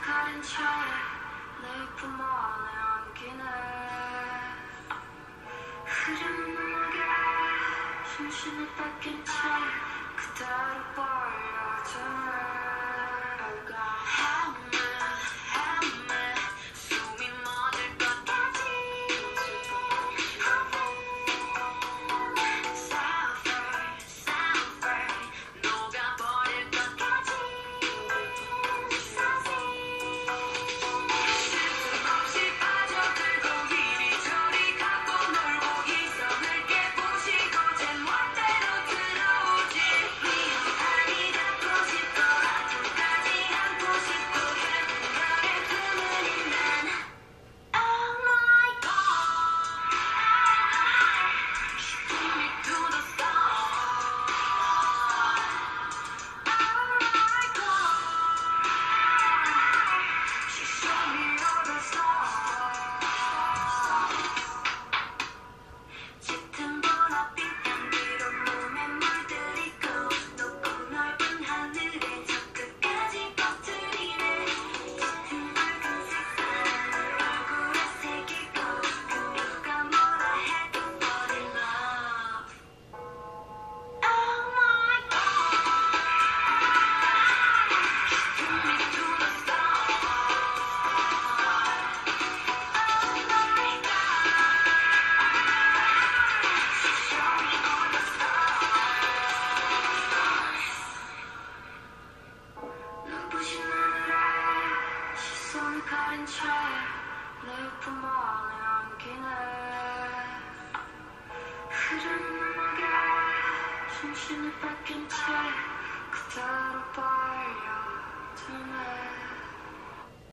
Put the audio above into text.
가린 채내 품 안에 안기네. 흐름 나게 심신을 뺏긴 채 그대로 빨려드네. 숨가린 채내 품 안에 안기네. 흐른 음악에 정신을 뺏긴 채 그대로 빨려드네.